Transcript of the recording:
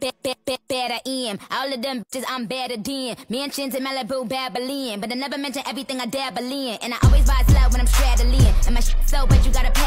better am. All of them bitches I'm better than. Mansions in Malibu, Babylon. But I never mention everything I dabble in. And I always rise low when I'm straddling. And my shit so, but you gotta pay